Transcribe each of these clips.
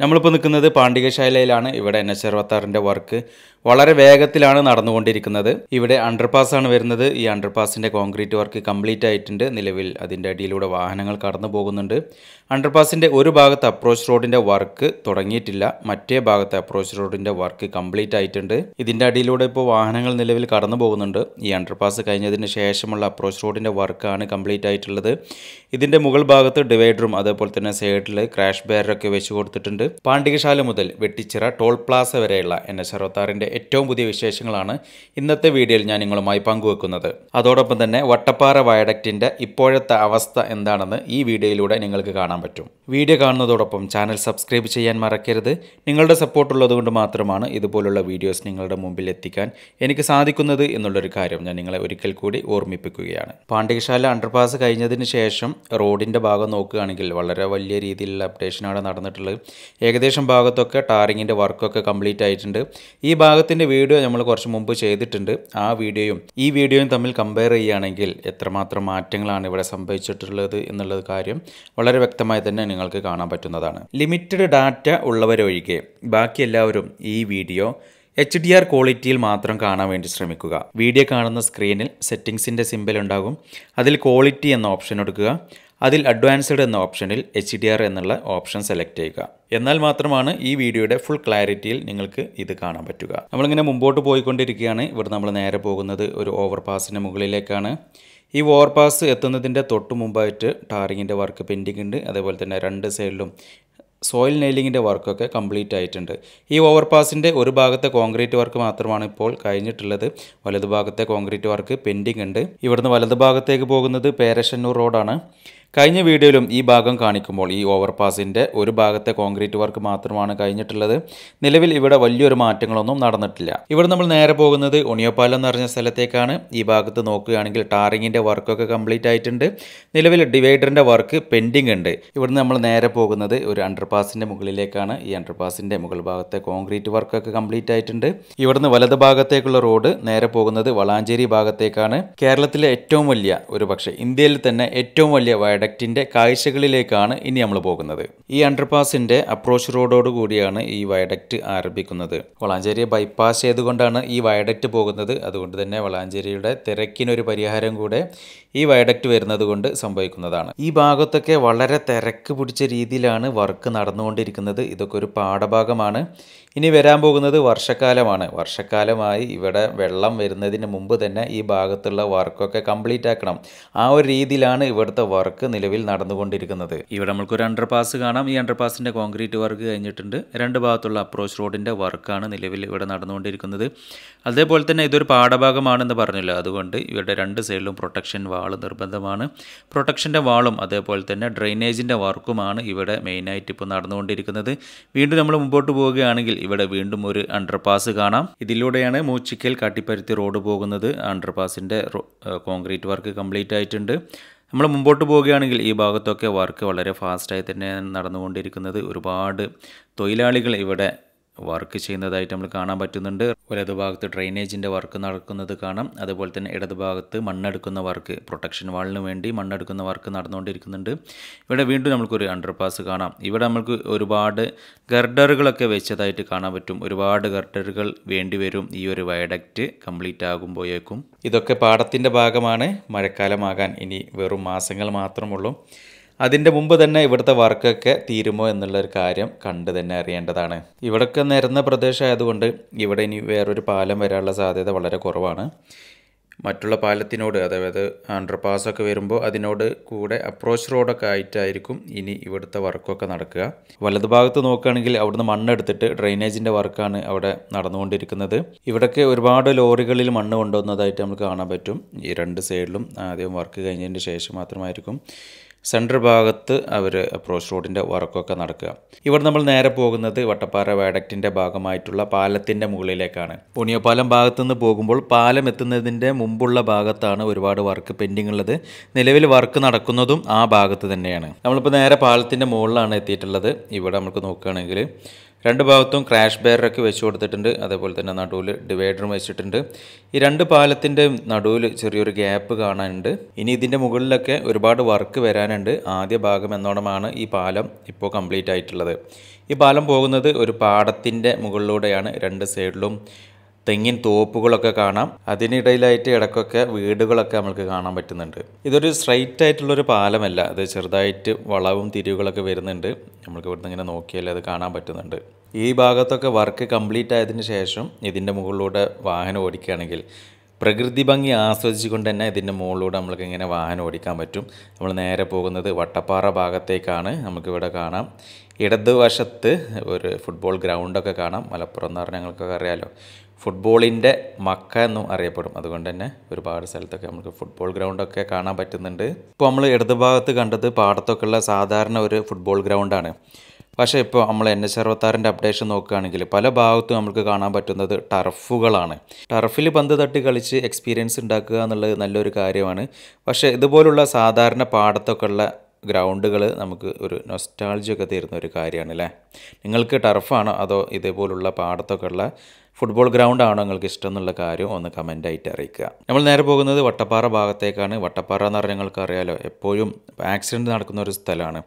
നമ്മളിപ്പോൾ നിൽക്കുന്നത് പാണ്ഡികശാലയിലാണ്. ഇവിടെ എൻ എച്ച് അറുപത്താറിന്റെ വർക്ക്. വളരെ വേഗത്തിലാണ് നടന്നുകൊണ്ടിരിക്കുന്നത്. ഇവിടെ അണ്ടർപാസ് ആണ് വരുന്നത്. ഈ അണ്ടർപാസിന്റെ കോൺക്രീറ്റ് വർക്ക് കംപ്ലീറ്റ് ആയിട്ടുണ്ട്. നിലവിൽ അതിന്റെ അടിയിലൂടെ വാഹനങ്ങൾ കടന്നു പോകുന്നുണ്ട്. അണ്ടർപാസിന്റെ ഒരു ഭാഗത്ത് അപ്രോച്ച് റോഡിന്റെ വർക്ക് തുടങ്ങിയിട്ടില്ല. മറ്റേ ഭാഗത്ത് അപ്രോച്ച് റോഡിന്റെ വർക്ക് കംപ്ലീറ്റ് ആയിട്ടുണ്ട്. ഇതിന്റെ അടിയിലൂടെ ഇപ്പോൾ വാഹനങ്ങൾ നിലവിൽ കടന്നു പോകുന്നുണ്ട്. ഈ അണ്ടർപാസ് കഴിഞ്ഞതിന് ശേഷമുള്ള അപ്രോച്ച് റോഡിന്റെ വർക്കാണ് കംപ്ലീറ്റ് ആയിട്ടുള്ളത്. ഇതിന്റെ മുകൾ ഭാഗത്ത് ഡിവൈഡറും അതേപോലെ തന്നെ സൈഡിൽ ക്രാഷ് ബാരൊക്കെ വെച്ച് കൊടുത്തിട്ടുണ്ട്. പാണ്ഡികശാല മുതൽ വെട്ടിച്ചിറ ടോൾ പ്ലാസ വരെയുള്ള എൻ എച്ച് അറുപത്താറിന്റെ ഏറ്റവും പുതിയ വിശേഷങ്ങളാണ് ഇന്നത്തെ വീഡിയോയിൽ ഞാൻ നിങ്ങളുമായി പങ്കുവെക്കുന്നത്. അതോടൊപ്പം തന്നെ വട്ടപ്പാറ വയഡക്റ്റിന്റെ ഇപ്പോഴത്തെ അവസ്ഥ എന്താണെന്ന് ഈ വീഡിയോയിലൂടെ നിങ്ങൾക്ക് കാണാൻ പറ്റും. വീഡിയോ കാണുന്നതോടൊപ്പം ചാനൽ സബ്സ്ക്രൈബ് ചെയ്യാൻ മറക്കരുത്. നിങ്ങളുടെ സപ്പോർട്ട് ഉള്ളതുകൊണ്ട് മാത്രമാണ് ഇതുപോലുള്ള വീഡിയോസ് നിങ്ങളുടെ മുമ്പിൽ എത്തിക്കാൻ എനിക്ക് സാധിക്കുന്നത് എന്നുള്ളൊരു കാര്യം ഞാൻ നിങ്ങളെ ഒരിക്കൽ കൂടി ഓർമ്മിപ്പിക്കുകയാണ്. പാണ്ഡികശാല അണ്ടർപാസ് കഴിഞ്ഞതിന് ശേഷം റോഡിന്റെ ഭാഗം നോക്കുകയാണെങ്കിൽ വളരെ വലിയ രീതിയിലുള്ള അപ്ഡേഷനാണ് നടന്നിട്ടുള്ളത്. ഏകദേശം ഭാഗത്തൊക്കെ ടാറിങ്ങിന്റെ വർക്കൊക്കെ കംപ്ലീറ്റ് ആയിട്ടുണ്ട്. ഈ ഭാഗത്തിന്റെ വീഡിയോ നമ്മൾ കുറച്ച് മുമ്പ് ചെയ്തിട്ടുണ്ട്. ആ വീഡിയോയും ഈ വീഡിയോയും തമ്മിൽ കമ്പയർ ചെയ്യുകയാണെങ്കിൽ എത്രമാത്രം മാറ്റങ്ങളാണ് ഇവിടെ സംഭവിച്ചിട്ടുള്ളത് എന്നുള്ളത് കാര്യം വളരെ വ്യക്തമായി തന്നെ നിങ്ങൾക്ക് കാണാൻ പറ്റുന്നതാണ്. ലിമിറ്റഡ് ഡാറ്റ ഉള്ളവരൊഴികെ ബാക്കി എല്ലാവരും ഈ വീഡിയോ എച്ച് ഡി ആർ ക്വാളിറ്റിയിൽ മാത്രം കാണാൻ വേണ്ടി ശ്രമിക്കുക. വീഡിയോ കാണുന്ന സ്ക്രീനിൽ സെറ്റിംഗ്സിന്റെ സിമ്പിൾ ഉണ്ടാകും. അതിൽ ക്വാളിറ്റി എന്ന ഓപ്ഷൻ എടുക്കുക. അതിൽ അഡ്വാൻസ്ഡ് എന്ന ഓപ്ഷനിൽ എച്ച് ഡി ആർ എന്നുള്ള ഓപ്ഷൻ സെലക്ട് ചെയ്യുക. എന്നാൽ മാത്രമാണ് ഈ വീഡിയോയുടെ ഫുൾ ക്ലാരിറ്റിയിൽ നിങ്ങൾക്ക് ഇത് കാണാൻ പറ്റുക. നമ്മളിങ്ങനെ മുമ്പോട്ട് പോയിക്കൊണ്ടിരിക്കുകയാണ്. ഇവിടെ നമ്മൾ നേരെ പോകുന്നത് ഒരു ഓവർപാസിന് മുകളിലേക്കാണ്. ഈ ഓവർപാസ് എത്തുന്നതിന്റെ തൊട്ട് മുമ്പായിട്ട് ടാറിങ്ങിന്റെ വർക്ക് പെൻഡിങ് ഉണ്ട്. അതേപോലെ തന്നെ രണ്ട് സൈഡിലും സോയിൽ നെയിലിങ്ങിന്റെ വർക്കൊക്കെ കംപ്ലീറ്റ് ആയിട്ടുണ്ട്. ഈ ഓവർപാസിന്റെ ഒരു ഭാഗത്തെ കോൺക്രീറ്റ് വർക്ക് മാത്രമാണ് ഇപ്പോൾ കഴിഞ്ഞിട്ടുള്ളത്. വലതു ഭാഗത്തെ കോൺക്രീറ്റ് വർക്ക് പെൻഡിങ് ഉണ്ട് ഇവിടുന്ന് വലതു ഭാഗത്തേക്ക് പോകുന്നത് പേരശന്നൂർ റോഡാണ്. കഴിഞ്ഞ വീഡിയോയിലും ഈ ഭാഗം കാണിക്കുമ്പോൾ ഈ ഓവർപാസിന്റെ ഒരു ഭാഗത്തെ കോൺക്രീറ്റ് വർക്ക് മാത്രമാണ് കഴിഞ്ഞിട്ടുള്ളത്. നിലവിൽ ഇവിടെ വലിയൊരു മാറ്റങ്ങളൊന്നും നടന്നിട്ടില്ല. ഇവിടെ നമ്മൾ നേരെ പോകുന്നത് ഉണിയപ്പാലം എന്ന് പറഞ്ഞ സ്ഥലത്തേക്കാണ്. ഈ ഭാഗത്ത് നോക്കുകയാണെങ്കിൽ ടാറിങ്ങിന്റെ വർക്കൊക്കെ കംപ്ലീറ്റ് ആയിട്ടുണ്ട്. നിലവിൽ ഡിവൈഡറിന്റെ വർക്ക് പെൻഡിങ് ഉണ്ട് ഇവിടുന്ന് നമ്മൾ നേരെ പോകുന്നത് ഒരു അണ്ടർപാസിന്റെ മുകളിലേക്കാണ് ഈ അണ്ടർപാസിന്റെ മുകൾ ഭാഗത്തെ കോൺക്രീറ്റ് വർക്കൊക്കെ കംപ്ലീറ്റ് ആയിട്ടുണ്ട്. ഇവിടുന്ന് വലത് ഭാഗത്തേക്കുള്ള റോഡ് നേരെ പോകുന്നത് വളാഞ്ചേരി ഭാഗത്തേക്കാണ്. കേരളത്തിലെ ഏറ്റവും വലിയ ഒരു പക്ഷേ ഇന്ത്യയിൽ തന്നെ ഏറ്റവും വലിയ വയഡക്റ്റിന്റെ കാഴ്ചകളിലേക്കാണ് ഇനി നമ്മൾ പോകുന്നത്. ഈ അണ്ടർപാസിന്റെ അപ്രോച്ച് റോഡോട് കൂടിയാണ് ഈ വയഡക്റ്റ് ആരംഭിക്കുന്നത്. വളാഞ്ചേരി ബൈപ്പാസ് ചെയ്തുകൊണ്ടാണ് ഈ വയഡക്റ്റ് പോകുന്നത്. അതുകൊണ്ട് തന്നെ വളാഞ്ചേരിയുടെ തിരക്കിനൊരു പരിഹാരം കൂടെ ഈ വയഡക്റ്റ് വരുന്നത് കൊണ്ട് സംഭവിക്കുന്നതാണ്. ഈ ഭാഗത്തൊക്കെ വളരെ തിരക്ക് പിടിച്ച രീതിയിലാണ് വർക്ക് നടന്നുകൊണ്ടിരിക്കുന്നത്. ഇതൊക്കെ ഒരു പാഠഭാഗമാണ്. ഇനി വരാൻ പോകുന്നത് വർഷക്കാലമാണ്. വർഷക്കാലമായി ഇവിടെ വെള്ളം വരുന്നതിന് മുമ്പ് തന്നെ ഈ ഭാഗത്തുള്ള വർക്കൊക്കെ കംപ്ലീറ്റ് ആക്കണം. ആ ഒരു രീതിയിലാണ് ഇവിടുത്തെ വർക്ക് നിലവിൽ നടന്നുകൊണ്ടിരിക്കുന്നത്. ഇവിടെ നമ്മൾക്കൊരു അണ്ടർ പാസ് കാണാം. ഈ അണ്ടർ പാസിന്റെ കോൺക്രീറ്റ് വർക്ക് കഴിഞ്ഞിട്ടുണ്ട്. രണ്ട് ഭാഗത്തുള്ള അപ്രോച്ച് റോഡിന്റെ വർക്കാണ് നിലവിൽ ഇവിടെ നടന്നുകൊണ്ടിരിക്കുന്നത്. അതേപോലെ തന്നെ ഇതൊരു പാഠഭാഗമാണെന്ന് പറഞ്ഞല്ലോ. അതുകൊണ്ട് ഇവിടെ രണ്ട് സൈഡിലും പ്രൊട്ടക്ഷൻ വാൾ നിർബന്ധമാണ്. പ്രൊട്ടക്ഷന്റെ വാളും അതേപോലെ തന്നെ ഡ്രെയിനേജിന്റെ വർക്കുമാണ് ഇവിടെ മെയിനായിട്ട് ഇപ്പോൾ നടന്നുകൊണ്ടിരിക്കുന്നത്. വീണ്ടും നമ്മൾ മുമ്പോട്ട് പോവുകയാണെങ്കിൽ ഇവിടെ വീണ്ടും ഒരു അണ്ടർപാസ് കാണാം. ഇതിലൂടെയാണ് മൂച്ചിക്കൽ കാട്ടിപ്പരുത്തി റോഡ് പോകുന്നത്. അണ്ടർപാസിന്റെ കോൺക്രീറ്റ് വർക്ക് കംപ്ലീറ്റ് ആയിട്ടുണ്ട്. നമ്മൾ മുമ്പോട്ട് പോവുകയാണെങ്കിൽ ഈ ഭാഗത്തൊക്കെ വർക്ക് വളരെ ഫാസ്റ്റായി തന്നെ നടന്നുകൊണ്ടിരിക്കുന്നത്. ഒരുപാട് തൊഴിലാളികൾ ഇവിടെ വർക്ക് ചെയ്യുന്നതായിട്ട് നമ്മൾ കാണാൻ പറ്റുന്നുണ്ട്. വലതു ഭാഗത്ത് ഡ്രെയിനേജിന്റെ വർക്ക് നടക്കുന്നത് കാണാം. അതുപോലെ തന്നെ ഇടതു ഭാഗത്ത് മണ്ണെടുക്കുന്ന വർക്ക് പ്രൊട്ടക്ഷൻ വാളിന് വേണ്ടി മണ്ണെടുക്കുന്ന വർക്ക് നടന്നുകൊണ്ടിരിക്കുന്നുണ്ട്. ഇവിടെ വീണ്ടും നമുക്കൊരു അണ്ടർപാസ് കാണാം. ഇവിടെ നമുക്ക് ഒരുപാട് ഗർഡറുകളൊക്കെ വെച്ചതായിട്ട് കാണാൻ പറ്റും. ഒരുപാട് ഗർഡറുകൾ വേണ്ടി വരും. ഈ ഒരു വയഡക്റ്റ് കംപ്ലീറ്റ് ആകുമ്പോഴേക്കും ഇതൊക്കെ പാടത്തിന്റെ ഭാഗമാണ്. മഴക്കാലമാകാൻ ഇനി വെറും മാസങ്ങൾ മാത്രമുള്ളൂ. അതിന്റെ മുമ്പ് തന്നെ ഇവിടുത്തെ വർക്കൊക്കെ തീരുമോ എന്നുള്ളൊരു കാര്യം കണ്ട് തന്നെ അറിയേണ്ടതാണ്. ഇവിടെയൊക്കെ നിരന്ന പ്രദേശമായതുകൊണ്ട് ഇവിടെ ഇനി വേറൊരു പാലം വരാനുള്ള സാധ്യത വളരെ കുറവാണ്. മറ്റുള്ള പാലത്തിനോട് അതായത് അണ്ടർപാസൊക്കെ വരുമ്പോൾ അതിനോട് കൂടെ അപ്രോച്ച് റോഡൊക്കെ ആയിട്ടായിരിക്കും ഇനി ഇവിടുത്തെ വർക്കൊക്കെ നടക്കുക. വലതുഭാഗത്ത് നോക്കുകയാണെങ്കിൽ അവിടുന്ന് മണ്ണെടുത്തിട്ട് ഡ്രെയിനേജിന്റെ വർക്കാണ് അവിടെ നടന്നുകൊണ്ടിരിക്കുന്നത്. ഇവിടൊക്കെ ഒരുപാട് ലോറികളിൽ മണ്ണ് കൊണ്ടുവന്നതായിട്ട് നമുക്ക് കാണാൻ പറ്റും. ഈ രണ്ട് സൈഡിലും ആദ്യം വർക്ക് കഴിഞ്ഞതിന് ശേഷം മാത്രമായിരിക്കും സെൻട്രൽ ഭാഗത്ത് അവർ അപ്രോച്ച് റോഡിന്റെ വർക്കൊക്കെ നടക്കുക. ഇവിടെ നമ്മൾ നേരെ പോകുന്നത് വട്ടപ്പാറ വാഡക്റ്റിന്റെ ഭാഗമായിട്ടുള്ള പാലത്തിന്റെ മുകളിലേക്കാണ്. പുണിയപ്പാലം ഭാഗത്തുനിന്ന് പോകുമ്പോൾ പാലം എത്തുന്നതിന്റെ മുമ്പുള്ള ഭാഗത്താണ് ഒരുപാട് വർക്ക് പെൻഡിങ് ഉള്ളത്. നിലവിൽ വർക്ക് നടക്കുന്നതും ആ ഭാഗത്ത് തന്നെയാണ്. നമ്മളിപ്പോൾ നേരെ പാലത്തിന്റെ മുകളിലാണ് എത്തിയിട്ടുള്ളത്. ഇവിടെ നമുക്ക് നോക്കുകയാണെങ്കിൽ രണ്ട് ഭാഗത്തും ക്രാഷ് ബാരൊക്കെ വെച്ച് കൊടുത്തിട്ടുണ്ട്. അതേപോലെ തന്നെ നടുവിൽ ഡിവൈഡറും വെച്ചിട്ടുണ്ട്. ഈ രണ്ട് പാലത്തിന്റെ നടുവിൽ ചെറിയൊരു ഗ്യാപ്പ് കാണാനുണ്ട്. ഇനി ഇതിന്റെ മുകളിലൊക്കെ ഒരുപാട് വർക്ക് വരാനുണ്ട്. ആദ്യ ഭാഗം എന്നോണമാണ് ഈ പാലം ഇപ്പോൾ കംപ്ലീറ്റ് ആയിട്ടുള്ളത്. ഈ പാലം പോകുന്നത് ഒരു പാടത്തിന്റെ മുകളിലൂടെയാണ്. രണ്ട് സൈഡിലും തെങ്ങിൻ തോപ്പുകളൊക്കെ കാണാം. അതിനിടയിലായിട്ട് ഇടയ്ക്കൊക്കെ വീടുകളൊക്കെ നമുക്ക് കാണാൻ പറ്റുന്നുണ്ട്. ഇതൊരു സ്ട്രൈറ്റ് ആയിട്ടുള്ളൊരു പാലമല്ല. അത് ചെറുതായിട്ട് വളവും തിരിവുകളൊക്കെ വരുന്നുണ്ട്. നമുക്ക് ഇവിടുന്ന് ഇങ്ങനെ നോക്കിയാൽ അത് കാണാൻ പറ്റുന്നുണ്ട്. ഈ ഭാഗത്തൊക്കെ വർക്ക് കംപ്ലീറ്റ് ആയതിന് ശേഷം ഇതിന്റെ മുകളിലൂടെ വാഹനം ഓടിക്കുകയാണെങ്കിൽ പ്രകൃതി ഭംഗി ആസ്വദിച്ചുകൊണ്ട് തന്നെ ഇതിന്റെ മുകളിലൂടെ നമ്മൾക്ക് ഇങ്ങനെ വാഹനം ഓടിക്കാൻ പറ്റും. നമ്മൾ നേരെ പോകുന്നത് വട്ടപ്പാറ ഭാഗത്തേക്കാണ് നമുക്കിവിടെ കാണാം. ഇടതുവശത്ത് ഒരു ഫുട്ബോൾ ഗ്രൗണ്ടൊക്കെ കാണാം. മലപ്പുറം എന്ന് പറഞ്ഞാൽ ഞങ്ങൾക്കൊക്കെ അറിയാമല്ലോ ഫുട്ബോളിന്റെ മക്ക എന്നും അറിയപ്പെടും. അതുകൊണ്ട് തന്നെ ഒരുപാട് സ്ഥലത്തൊക്കെ നമുക്ക് ഫുട്ബോൾ ഗ്രൗണ്ടൊക്കെ കാണാൻ പറ്റുന്നുണ്ട്. ഇപ്പോൾ നമ്മൾ ഇടതുഭാഗത്ത് കണ്ടത് പാടത്തൊക്കെ ഉള്ള സാധാരണ ഒരു ഫുട്ബോൾ ഗ്രൗണ്ടാണ്. പക്ഷേ ഇപ്പോൾ നമ്മൾ എൻ എച്ച് അറുപത്താറിന്റെ അപ്ഡേഷൻ നോക്കുകയാണെങ്കിൽ പല ഭാഗത്തും നമുക്ക് കാണാൻ പറ്റുന്നത് ടർഫുകളാണ്. ടർഫിൽ പന്ത് തട്ടി കളിച്ച് എക്സ്പീരിയൻസ് ഉണ്ടാക്കുക എന്നുള്ളത് നല്ലൊരു കാര്യമാണ്. പക്ഷേ ഇതുപോലുള്ള സാധാരണ പാടത്തൊക്കെ ഉള്ള ഗ്രൗണ്ടുകൾ നമുക്ക് ഒരു നൊസ്റ്റാൾജിയൊക്കെ തരുന്ന ഒരു കാര്യമാണ് അല്ലേ? നിങ്ങൾക്ക് ടർഫാണോ അതോ ഇതേപോലുള്ള പാടത്തൊക്കെ ഉള്ള ഫുട്ബോൾ ഗ്രൗണ്ട് ആണോ നിങ്ങൾക്ക് ഇഷ്ടം എന്നുള്ള കാര്യം ഒന്ന് കമന്റായിട്ട് അറിയിക്കുക. നമ്മൾ നേരെ പോകുന്നത് വട്ടപ്പാറ ഭാഗത്തേക്കാണ്. വട്ടപ്പാറ എന്ന് പറഞ്ഞാൽ നിങ്ങൾക്ക് അറിയാലോ എപ്പോഴും ആക്സിഡന്റ് നടക്കുന്ന ഒരു സ്ഥലമാണ്.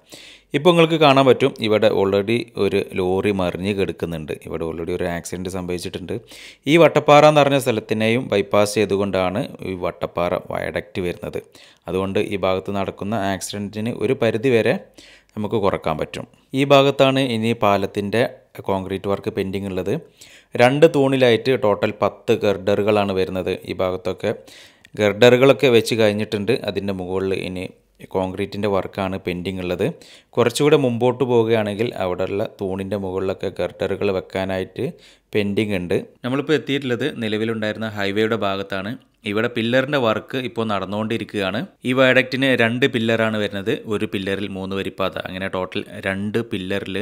ഇപ്പോൾ നിങ്ങൾക്ക് കാണാൻ പറ്റും ഇവിടെ ഓൾറെഡി ഒരു ലോറി മറിഞ്ഞ് കിടക്കുന്നുണ്ട്. ഇവിടെ ഓൾറെഡി ഒരു ആക്സിഡന്റ് സംഭവിച്ചിട്ടുണ്ട്. ഈ വട്ടപ്പാറ എന്ന് പറഞ്ഞ സ്ഥലത്തിനെയും ബൈപ്പാസ് ചെയ്തുകൊണ്ടാണ് ഈ വട്ടപ്പാറ വയഡക്റ്റ് വരുന്നത്. അതുകൊണ്ട് ഈ ഭാഗത്ത് നടക്കുന്ന ആക്സിഡന്റിന് ഒരു പരിധി വരെ നമുക്ക് കുറയ്ക്കാൻ പറ്റും. ഈ ഭാഗത്താണ് ഇനി പാലത്തിന്റെ കോൺക്രീറ്റ് വർക്ക് പെൻഡിങ് ഉള്ളത്. രണ്ട് തൂണിലായിട്ട് ടോട്ടൽ പത്ത് ഗർഡറുകളാണ് വരുന്നത് ഈ ഭാഗത്തൊക്കെ. ഗർഡറുകളൊക്കെ വെച്ച് കഴിഞ്ഞിട്ടുണ്ട്. അതിന്റെ മുകളിൽ ഇനി കോൺക്രീറ്റിന്റെ വർക്കാണ് പെൻഡിങ് ഉള്ളത്. കുറച്ചുകൂടെ മുമ്പോട്ട് പോവുകയാണെങ്കിൽ അവിടെയുള്ള തൂണിന്റെ മുകളിലൊക്കെ ഗർഡറുകൾ വെക്കാനായിട്ട് പെൻഡിങ് ഉണ്ട്. നമ്മളിപ്പോൾ എത്തിയിട്ടുള്ളത് നിലവിലുണ്ടായിരുന്ന ഹൈവേയുടെ ഭാഗത്താണ്. ഇവിടെ പില്ലറിന്റെ വർക്ക് ഇപ്പോൾ നടന്നുകൊണ്ടിരിക്കുകയാണ്. ഈ വയഡക്റ്റിന് രണ്ട് പില്ലറാണ് വരുന്നത്. ഒരു പില്ലറിൽ മൂന്ന് വരിപ്പാത. അങ്ങനെ ടോട്ടൽ രണ്ട് പില്ലറിൽ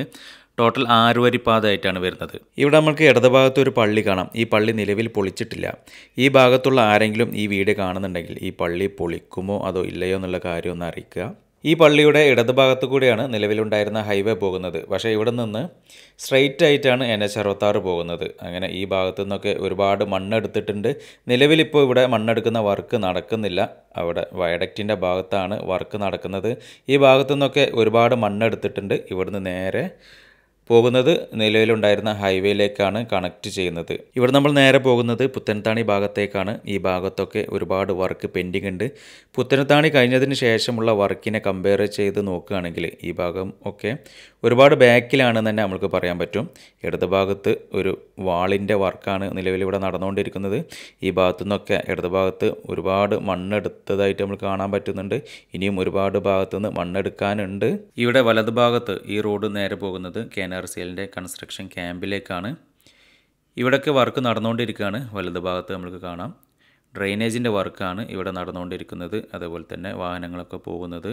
ടോട്ടൽ ആറ് വരിപ്പാതയായിട്ടാണ് വരുന്നത്. ഇവിടെ നമുക്ക് ഇടതുഭാഗത്ത് ഒരു പള്ളി കാണാം. ഈ പള്ളി നിലവിൽ പൊളിച്ചിട്ടില്ല. ഈ ഭാഗത്തുള്ള ആരെങ്കിലും ഈ വീട് കാണുന്നുണ്ടെങ്കിൽ ഈ പള്ളി പൊളിക്കുമോ അതോ ഇല്ലയോ എന്നുള്ള കാര്യം ഒന്ന് അറിയിക്കുക. ഈ പള്ളിയുടെ ഇടതുഭാഗത്തു കൂടിയാണ് നിലവിലുണ്ടായിരുന്ന ഹൈവേ പോകുന്നത്. പക്ഷേ ഇവിടെ നിന്ന് സ്ട്രെയിറ്റ് ആയിട്ടാണ് എൻ എച്ച് അറുപത്താറ് പോകുന്നത്. അങ്ങനെ ഈ ഭാഗത്തു നിന്നൊക്കെ ഒരുപാട് മണ്ണെടുത്തിട്ടുണ്ട്. നിലവിലിപ്പോൾ ഇവിടെ മണ്ണെടുക്കുന്ന വർക്ക് നടക്കുന്നില്ല. അവിടെ വയഡക്റ്റിന്റെ ഭാഗത്താണ് വർക്ക് നടക്കുന്നത്. ഈ ഭാഗത്തു നിന്നൊക്കെ ഒരുപാട് മണ്ണെടുത്തിട്ടുണ്ട്. ഇവിടുന്ന് നേരെ പോകുന്നത് നിലവിലുണ്ടായിരുന്ന ഹൈവേയിലേക്കാണ് കണക്ട് ചെയ്യുന്നത്. ഇവിടെ നമ്മൾ നേരെ പോകുന്നത് പുത്തൻതാണി ഭാഗത്തേക്കാണ്. ഈ ഭാഗത്തൊക്കെ ഒരുപാട് വർക്ക് പെൻഡിങ് ഉണ്ട്. പുത്തനത്താണി കഴിഞ്ഞതിന് ശേഷമുള്ള വർക്കിനെ കമ്പയർ ചെയ്ത് നോക്കുകയാണെങ്കിൽ ഈ ഭാഗം ഒക്കെ ഒരുപാട് ബാക്കിലാണെന്ന് തന്നെ നമുക്ക് പറയാൻ പറ്റും. ഇടത് ഭാഗത്ത് ഒരു വാളിന്റെ വർക്കാണ് നിലവിലിവിടെ നടന്നുകൊണ്ടിരിക്കുന്നത്. ഈ ഭാഗത്തു നിന്നൊക്കെ ഇടത് ഭാഗത്ത് ഒരുപാട് മണ്ണെടുത്തതായിട്ട് നമ്മൾ കാണാൻ പറ്റുന്നുണ്ട്. ഇനിയും ഒരുപാട് ഭാഗത്തുനിന്ന് മണ്ണെടുക്കാനുണ്ട്. ഇവിടെ വലതുഭാഗത്ത് ഈ റോഡ് നേരെ പോകുന്നത് കെ എൻ കൺസ്ട്രക്ഷൻ ക്യാമ്പിലേക്കാണ് ഇവിടൊക്കെ വർക്ക് നടന്നുകൊണ്ടിരിക്കുകയാണ്. വലത് ഭാഗത്ത് നമുക്ക് കാണാം. ഡ്രെയിനേജിന്റെ വർക്കാണ് ഇവിടെ നടന്നുകൊണ്ടിരിക്കുന്നത്. അതേപോലെ തന്നെ വാഹനങ്ങളൊക്കെ പോകുന്നത്.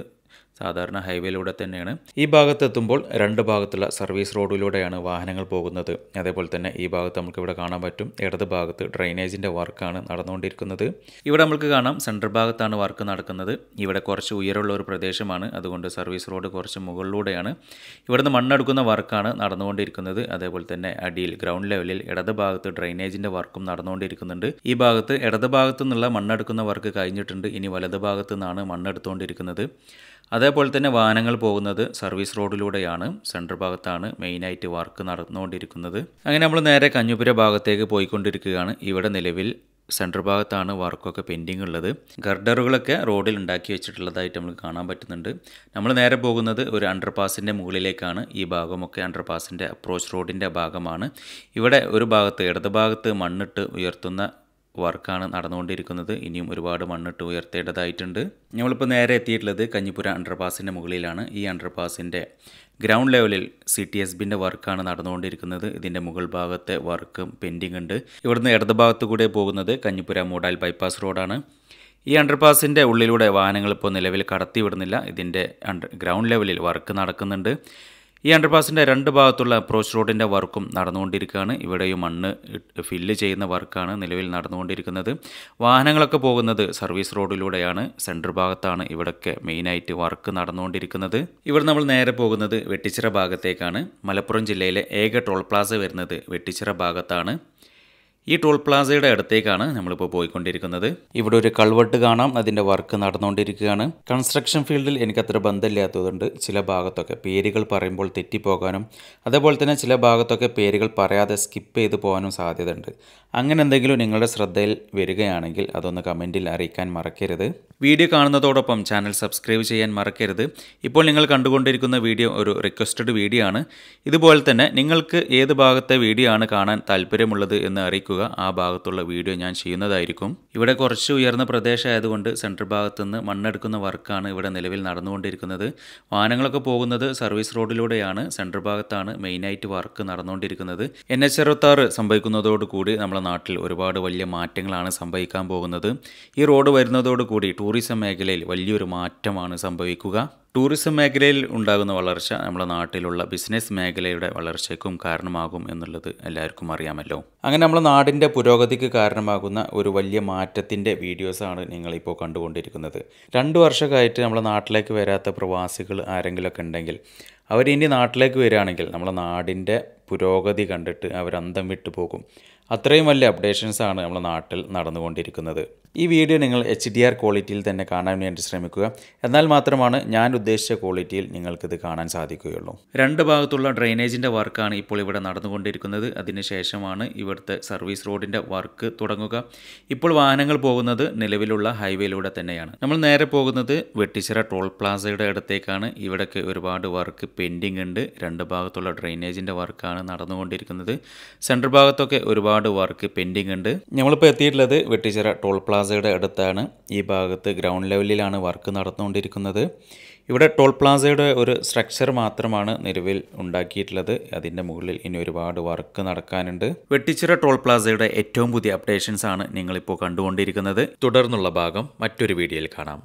സാധാരണ ഹൈവേയിലൂടെ തന്നെയാണ്. ഈ ഭാഗത്തെത്തുമ്പോൾ രണ്ട് ഭാഗത്തുള്ള സർവീസ് റോഡിലൂടെയാണ് വാഹനങ്ങൾ പോകുന്നത്. അതേപോലെ തന്നെ ഈ ഭാഗത്ത് നമുക്ക് ഇവിടെ കാണാൻ പറ്റും ഇടത് ഭാഗത്ത് ഡ്രെയിനേജിന്റെ വർക്കാണ് നടന്നുകൊണ്ടിരിക്കുന്നത്. ഇവിടെ നമുക്ക് കാണാം സെൻട്രൽ ഭാഗത്താണ് വർക്ക് നടക്കുന്നത്. ഇവിടെ കുറച്ച് ഉയരമുള്ള ഒരു പ്രദേശമാണ്. അതുകൊണ്ട് സർവീസ് റോഡ് കുറച്ച് മുകളിലൂടെയാണ്. ഇവിടുന്ന് മണ്ണെടുക്കുന്ന വർക്കാണ് നടന്നുകൊണ്ടിരിക്കുന്നത്. അതേപോലെ തന്നെ അടിയിൽ ഗ്രൗണ്ട് ലെവലിൽ ഇടത് ഭാഗത്ത് ഡ്രെയിനേജിന്റെ വർക്കും നടന്നുകൊണ്ടിരിക്കുന്നുണ്ട്. ഈ ഭാഗത്ത് ഇടത് ഭാഗത്തു നിന്നുള്ള മണ്ണെടുക്കുന്ന വർക്ക് കഴിഞ്ഞിട്ടുണ്ട്. ഇനി വലത് ഭാഗത്തു നിന്നാണ് മണ്ണെടുത്തുകൊണ്ടിരിക്കുന്നത്. അതേപോലെ തന്നെ വാഹനങ്ങൾ പോകുന്നത് സർവീസ് റോഡിലൂടെയാണ്. സെൻട്രൽ ഭാഗത്താണ് മെയിനായിട്ട് വർക്ക് നടന്നുകൊണ്ടിരിക്കുന്നത്. അങ്ങനെ നമ്മൾ നേരെ കഞ്ഞുപുര ഭാഗത്തേക്ക് പോയിക്കൊണ്ടിരിക്കുകയാണ്. ഇവിടെ നിലവിൽ സെൻട്രൽ ഭാഗത്താണ് വർക്കൊക്കെ പെൻഡിങ് ഉള്ളത് ഗർഡറുകളൊക്കെ റോഡിൽ ഉണ്ടാക്കി വെച്ചിട്ടുള്ളതായിട്ട് നമുക്ക് കാണാൻ പറ്റുന്നുണ്ട്. നമ്മൾ നേരെ പോകുന്നത് ഒരു അണ്ടർപാസിന്റെ മുകളിലേക്കാണ്. ഈ ഭാഗമൊക്കെ അണ്ടർപാസിന്റെ അപ്രോച്ച് റോഡിന്റെ ഭാഗമാണ്. ഇവിടെ ഒരു ഭാഗത്ത് ഇടത് ഭാഗത്ത് മണ്ണിട്ട് ഉയർത്തുന്ന വർക്കാണ് നടന്നുകൊണ്ടിരിക്കുന്നത്. ഇനിയും ഒരുപാട് മണ്ണിട്ട് ഉയർത്തേണ്ടതായിട്ടുണ്ട്. നമ്മളിപ്പോൾ നേരെ എത്തിയിട്ടുള്ളത് കഞ്ഞിപ്പുര അണ്ടർപാസിന്റെ മുകളിലാണ്. ഈ അണ്ടർപാസിന്റെ ഗ്രൗണ്ട് ലെവലിൽ സി ടി എസ് ബിന്റെ വർക്കാണ് നടന്നുകൊണ്ടിരിക്കുന്നത്. ഇതിന്റെ മുകൾ ഭാഗത്തെ വർക്കും പെൻഡിങ് ഉണ്ട്. ഇവിടുന്ന് ഇടത് ഭാഗത്തു കൂടെ പോകുന്നത് കഞ്ഞിപ്പുര മൂടാൽ ബൈപ്പാസ് റോഡാണ് ഈ അണ്ടർപാസിന്റെ ഉള്ളിലൂടെ വാഹനങ്ങൾ ഇപ്പോൾ നിലവിൽ കടത്തിവിടുന്നില്ല ഇതിന്റെ അണ്ടർ ഗ്രൗണ്ട് ലെവലിൽ വർക്ക് നടക്കുന്നുണ്ട്. ഈ അണ്ടർപാസിന്റെ രണ്ട് ഭാഗത്തുള്ള അപ്രോച്ച് റോഡിന്റെ വർക്കും നടന്നുകൊണ്ടിരിക്കുകയാണ്. ഇവിടെയും മണ്ണ് ഫില്ല് ചെയ്യുന്ന വർക്കാണ് നിലവിൽ നടന്നുകൊണ്ടിരിക്കുന്നത്. വാഹനങ്ങളൊക്കെ പോകുന്നത് സർവീസ് റോഡിലൂടെയാണ് സെൻട്രൽ ഭാഗത്താണ് ഇവിടൊക്കെ മെയിനായിട്ട് വർക്ക് നടന്നുകൊണ്ടിരിക്കുന്നത്. ഇവിടെ നമ്മൾ നേരെ പോകുന്നത് വെട്ടിച്ചിറ ഭാഗത്തേക്കാണ്. മലപ്പുറം ജില്ലയിലെ ഏക ടോൾ പ്ലാസ വരുന്നത് വെട്ടിച്ചിറ ഭാഗത്താണ്. ഈ ടോൾ പ്ലാസയുടെ അടുത്തേക്കാണ് നമ്മളിപ്പോൾ പോയിക്കൊണ്ടിരിക്കുന്നത്. ഇവിടെ ഒരു കൾവെട്ട് കാണാം. അതിന്റെ വർക്ക് നടന്നുകൊണ്ടിരിക്കുകയാണ്. കൺസ്ട്രക്ഷൻ ഫീൽഡിൽ എനിക്കത്ര ബന്ധമില്ലാത്തതുകൊണ്ട് ചില ഭാഗത്തൊക്കെ പേരുകൾ പറയുമ്പോൾ തെറ്റിപ്പോകാനും അതേപോലെ തന്നെ ചില ഭാഗത്തൊക്കെ പേരുകൾ പറയാതെ സ്കിപ്പ് ചെയ്ത് പോകാനും സാധ്യതയുണ്ട്. അങ്ങനെ എന്തെങ്കിലും നിങ്ങളുടെ ശ്രദ്ധയിൽ വരികയാണെങ്കിൽ അതൊന്ന് കമന്റിൽ അറിയിക്കാൻ മറക്കരുത്. വീഡിയോ കാണുന്നതോടൊപ്പം ചാനൽ സബ്സ്ക്രൈബ് ചെയ്യാൻ മറക്കരുത്. ഇപ്പോൾ നിങ്ങൾ കണ്ടുകൊണ്ടിരിക്കുന്ന വീഡിയോ ഒരു റിക്വസ്റ്റഡ് വീഡിയോ ആണ്. ഇതുപോലെ തന്നെ നിങ്ങൾക്ക് ഏത് ഭാഗത്തെ വീഡിയോ ആണ് കാണാൻ താല്പര്യമുള്ളത് എന്ന് അറിയിക്കുക. ആ ഭാഗത്തുള്ള വീഡിയോ ഞാൻ ചെയ്യുന്നതായിരിക്കും. ഇവിടെ കുറച്ച് ഉയർന്ന പ്രദേശമായതുകൊണ്ട് സെൻട്രൽ ഭാഗത്തു നിന്ന് മണ്ണെടുക്കുന്ന വർക്കാണ് ഇവിടെ നിലവിൽ നടന്നുകൊണ്ടിരിക്കുന്നത്. വാഹനങ്ങളൊക്കെ പോകുന്നത് സർവീസ് റോഡിലൂടെയാണ് സെൻട്രൽ ഭാഗത്താണ് മെയിനായിട്ട് വർക്ക് നടന്നുകൊണ്ടിരിക്കുന്നത്. എൻ എച്ച് അറുപത്താറ് സംഭവിക്കുന്നതോടുകൂടി നമ്മുടെ നാട്ടിൽ ഒരുപാട് വലിയ മാറ്റങ്ങളാണ് സംഭവിക്കാൻ പോകുന്നത്. ഈ റോഡ് വരുന്നതോടുകൂടി ടൂറിസം മേഖലയിൽ വലിയൊരു മാറ്റമാണ് സംഭവിക്കുക. ടൂറിസം മേഖലയിൽ ഉണ്ടാകുന്ന വളർച്ച നമ്മുടെ നാട്ടിലുള്ള ബിസിനസ് മേഖലയുടെ വളർച്ചയ്ക്കും കാരണമാകും എന്നുള്ളത് എല്ലാവർക്കും അറിയാമല്ലോ. അങ്ങനെ നമ്മുടെ നാടിന്റെ പുരോഗതിക്ക് കാരണമാകുന്ന ഒരു വലിയ മാറ്റത്തിന്റെ വീഡിയോസാണ് നിങ്ങളിപ്പോൾ കണ്ടുകൊണ്ടിരിക്കുന്നത്. രണ്ട് വർഷമായിട്ട് നമ്മുടെ നാട്ടിലേക്ക് വരാത്ത പ്രവാസികൾ ആരെങ്കിലുമൊക്കെ ഉണ്ടെങ്കിൽ അവരിനി നാട്ടിലേക്ക് വരികയാണെങ്കിൽ നമ്മുടെ നാടിന്റെ പുരോഗതി കണ്ടിട്ട് അവർ അന്തം വിട്ടു പോകും അത്രയും വലിയ അപ്ഡേഷൻസാണ് നമ്മുടെ നാട്ടിൽ നടന്നുകൊണ്ടിരിക്കുന്നത്. ഈ വീഡിയോ നിങ്ങൾ എച്ച് ഡി ആർ ക്വാളിറ്റിയിൽ തന്നെ കാണാൻ വേണ്ടി ശ്രമിക്കുക. എന്നാൽ മാത്രമാണ് ഞാൻ ഉദ്ദേശിച്ച ക്വാളിറ്റിയിൽ നിങ്ങൾക്കിത് കാണാൻ സാധിക്കുകയുള്ളൂ. രണ്ട് ഭാഗത്തുള്ള ഡ്രെയിനേജിന്റെ വർക്കാണ് ഇപ്പോൾ ഇവിടെ നടന്നുകൊണ്ടിരിക്കുന്നത്. അതിനുശേഷമാണ് ഇവിടുത്തെ സർവീസ് റോഡിന്റെ വർക്ക് തുടങ്ങുക. ഇപ്പോൾ വാഹനങ്ങൾ പോകുന്നത് നിലവിലുള്ള ഹൈവേയിലൂടെ തന്നെയാണ്. നമ്മൾ നേരെ പോകുന്നത് വെട്ടിച്ചിറ ടോൾ പ്ലാസയുടെ അടുത്തേക്കാണ്. ഇവിടേക്ക് ഒരുപാട് വർക്ക് പെൻഡിങ് ഉണ്ട്. രണ്ട് ഭാഗത്തുള്ള ഡ്രെയിനേജിന്റെ വർക്കാണ് നടന്നുകൊണ്ടിരിക്കുന്നത്. സെൻട്രൽ ഭാഗത്തൊക്കെ ഒരുപാട് വർക്ക് പെൻഡിങ് ഉണ്ട്. നമ്മളിപ്പോൾ എത്തിയിട്ടുള്ളത് വെട്ടിച്ചിറ ടോൾ പ്ലാസയുടെ അടുത്താണ് ഈ ഭാഗത്ത് ഗ്രൗണ്ട് ലെവലിലാണ് വർക്ക് നടന്നുകൊണ്ടിരിക്കുന്നത്. ഇവിടെ ടോൾ പ്ലാസയുടെ ഒരു സ്ട്രക്ചർ മാത്രമാണ് നിലവിൽ ഉണ്ടാക്കിയിട്ടുള്ളത്. അതിന്റെ മുകളിൽ ഇനി ഒരുപാട് വർക്ക് നടക്കാനുണ്ട്. വെട്ടിച്ചിറ ടോൾ പ്ലാസയുടെ ഏറ്റവും പുതിയ അപ്ഡേഷൻസ് ആണ് നിങ്ങളിപ്പോൾ കണ്ടുകൊണ്ടിരിക്കുന്നത്. തുടർന്നുള്ള ഭാഗം മറ്റൊരു വീഡിയോയിൽ കാണാം.